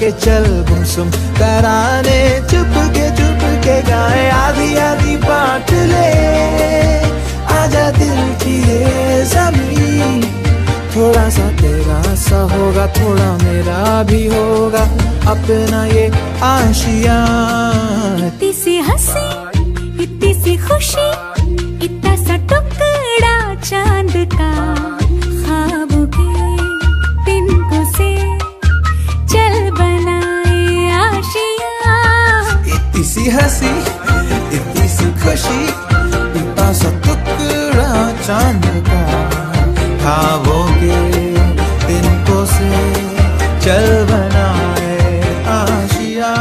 चल गुमसुम, तराने चुप के चुप के गाए, आधी आधी बांट ले। आजा दिल की ये ज़मीन थोड़ा सा तेरा सा होगा, थोड़ा मेरा भी होगा, अपना ये आशिया। इतनी सी हँसी, इतनी सी खुशी सी हंसी इतनी सी खुशी इतना सा टुकड़ा चांद का खाबों के तिनको से चल बनाए Asia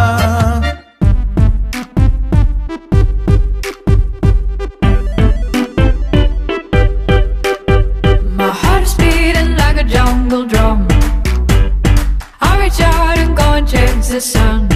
My heart is beating like a jungle drum. I reach out and go and chase the sun.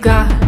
Got.